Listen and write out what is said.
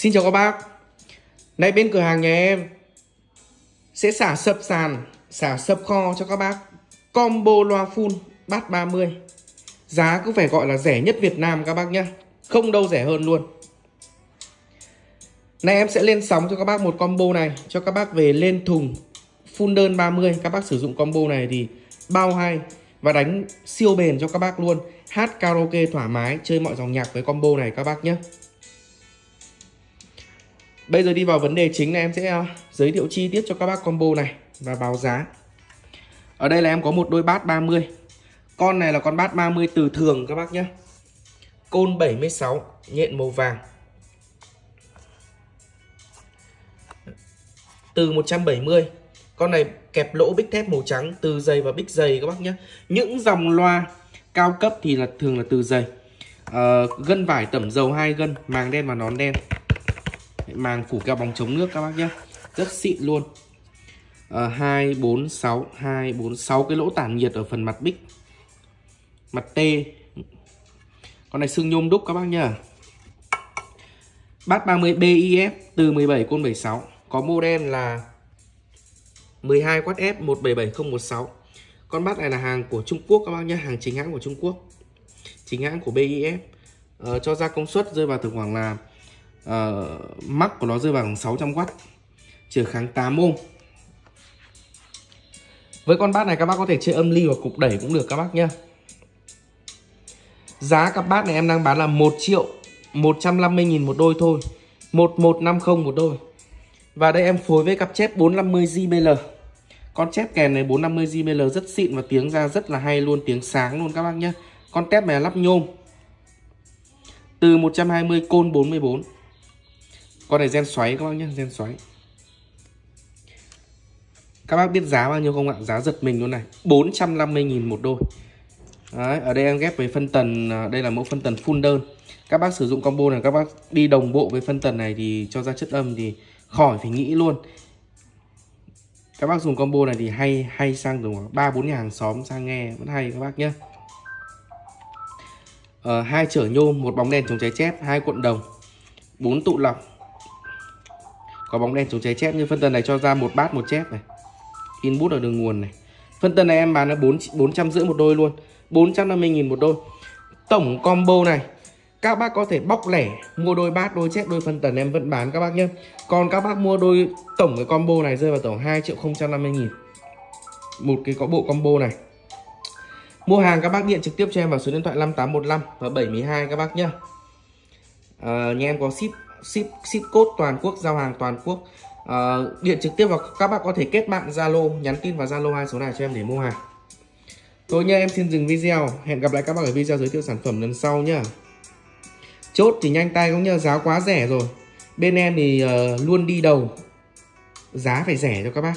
Xin chào các bác. Nay bên cửa hàng nhà em Sẽ xả sập sàn, Xả sập kho cho các bác. Combo loa full, bát 30 Giá cũng phải gọi là rẻ nhất Việt Nam các bác nhé Không đâu rẻ hơn luôn. Nay em sẽ lên sóng cho các bác một combo này, Cho các bác về lên thùng Full đơn 30 Các bác sử dụng combo này thì bao hay Và đánh siêu bền cho các bác luôn. Hát karaoke thoải mái, Chơi mọi dòng nhạc với combo này các bác nhé Bây giờ đi vào vấn đề chính này em sẽ uh, giới thiệu chi tiết cho các bác combo này và báo giá. Ở đây là em có một đôi bát 30. Con này là con bát 30 từ thường các bác nhé. Côn 76, nhện màu vàng. Từ 170. Con này kẹp lỗ bích thép màu trắng từ dày và bích dày các bác nhé. Những dòng loa cao cấp thì là thường là từ dày. Uh, ờ, gân vải tẩm dầu hai gân, màng đen và nón đen màng phủ keo bóng chống nước các bác nhé. Rất xịn luôn. À, 2 4 6 2 4 6 cái lỗ tản nhiệt ở phần mặt bích. Mặt T. Con này xương nhôm đúc các bác nhá. Bát 30 BIF từ 17 côn 76 có model là 12 quát F 177016 con bát này là hàng của Trung Quốc các bác nhé hàng chính hãng của Trung Quốc. Chính hãng của BIF ờ, cho ra công suất rơi vào từ khoảng là Ờ, uh, mắc của nó rơi vào 600W trở kháng 8 ohm. Với con bát này các bác có thể chơi âm ly hoặc cục đẩy cũng được các bác nhé giá cặp bát này em đang bán là 1 triệu 150 nghìn một đôi thôi 1150 một đôi. Và đây em phối với cặp chép 450 JBL con chép kèn này 450 JBL rất xịn và tiếng ra rất là hay luôn tiếng sáng luôn các bác nhé con tép này là lắp nhôm từ 120 côn 44 con này gen xoáy các bác nhé gen xoáy. Các bác biết giá bao nhiêu không ạ? Giá giật mình luôn này. 450.000 một đôi. Đấy, ở đây em ghép với phân tần à, đây là mẫu phân tần full đơn. Các bác sử dụng combo này các bác đi đồng bộ với phân tần này thì cho ra chất âm thì khỏi phải nghĩ luôn. Các bác dùng combo này thì hay hay sang từ ba bốn nhà hàng xóm sang nghe vẫn hay các bác nhé ờ, hai chở nhôm một bóng đèn chống cháy chép hai cuộn đồng bốn tụ lọc có bóng đèn chống cháy chép như phân tần này cho ra một bát một chép này. Input ở đường nguồn này. Phân tần này em bán là bốn bốn trăm rưỡi một đôi luôn. 450 nghìn một đôi. Tổng combo này các bác có thể bóc lẻ mua đôi bát đôi chép đôi phân tần em vẫn bán các bác nhé. Còn các bác mua đôi tổng cái combo này rơi vào tổng 2 triệu 050 nghìn. Một cái có bộ combo này. Mua hàng các bác điện trực tiếp cho em vào số điện thoại 5815 và 72 các bác nhé. À, nhà em có ship ship ship code toàn quốc giao hàng toàn quốc. À, điện trực tiếp hoặc các bạn có thể kết bạn zalo nhắn tin vào zalo hai số này cho em để mua hàng. Thôi nha em xin dừng video. Hẹn gặp lại các bạn ở video giới thiệu sản phẩm lần sau nhá. Chốt thì nhanh tay cũng như giá quá rẻ rồi. Bên em thì uh, luôn đi đầu. Giá phải rẻ cho các bác.